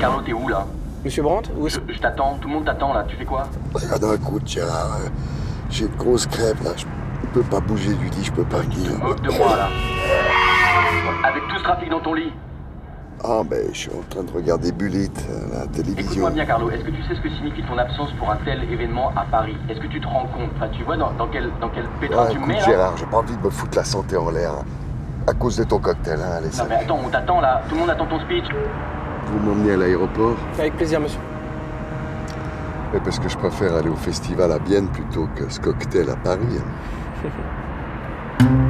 Carlo, t'es où là Monsieur Brandt Où est-ce Je, je t'attends, tout le monde t'attend là, tu fais quoi Regarde un coup, Gérard. euh, J'ai une grosse crève là. Je peux pas bouger du lit, je peux pas venir. Moque de moi là. Avec tout ce trafic dans ton lit. Ah, ben, je suis en train de regarder Bullet, euh, la télévision. Écoute-moi bien, Carlo, est-ce que tu sais ce que signifie ton absence pour un tel événement à Paris Est-ce que tu te rends compte Enfin, tu vois dans, dans quel, dans quel pétrin Ouais, tu me écoute, mets là Gérard, j'ai pas envie de me foutre la santé en l'air. hein, À cause de ton cocktail, hein, allez, Non ça. mais attends, on t'attend là, tout le monde attend ton speech. Vous m'emmenez à l'aéroport Avec plaisir, monsieur. Mais parce que je préfère aller au festival à Bienne plutôt que ce cocktail à Paris. hein.